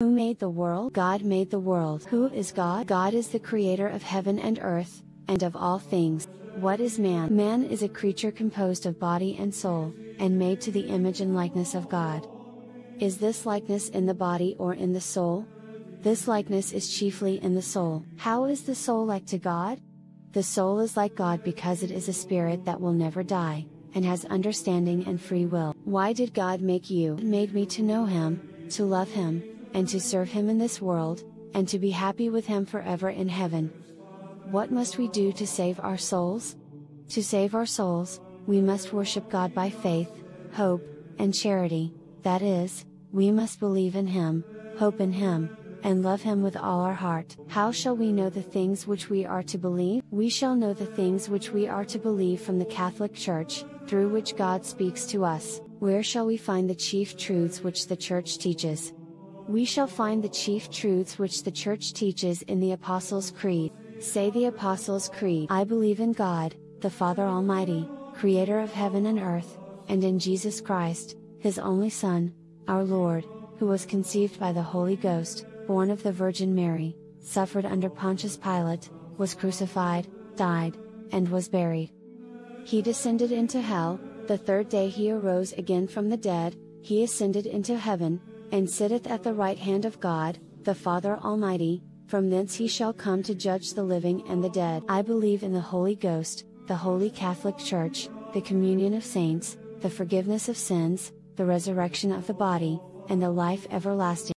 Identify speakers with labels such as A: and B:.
A: Who made the world? God made the world. Who is God? God is the creator of heaven and earth, and of all things. What is man? Man is a creature composed of body and soul, and made to the image and likeness of God. Is this likeness in the body or in the soul? This likeness is chiefly in the soul. How is the soul like to God? The soul is like God because it is a spirit that will never die, and has understanding and free will. Why did God make you? Made me to know Him, to love Him, and to serve Him in this world, and to be happy with Him forever in heaven. What must we do to save our souls? To save our souls, we must worship God by faith, hope, and charity, that is, we must believe in Him, hope in Him, and love Him with all our heart. How shall we know the things which we are to believe? We shall know the things which we are to believe from the Catholic Church, through which God speaks to us. Where shall we find the chief truths which the Church teaches? We shall find the chief truths which the Church teaches in the Apostles' Creed. Say the Apostles' Creed I believe in God, the Father Almighty, Creator of heaven and earth, and in Jesus Christ, His only Son, our Lord, who was conceived by the Holy Ghost, born of the Virgin Mary, suffered under Pontius Pilate, was crucified, died, and was buried. He descended into hell, the third day he arose again from the dead, he ascended into heaven, and sitteth at the right hand of God, the Father Almighty, from thence he shall come to judge the living and the dead. I believe in the Holy Ghost, the Holy Catholic Church, the communion of saints, the forgiveness of sins, the resurrection of the body, and the life everlasting.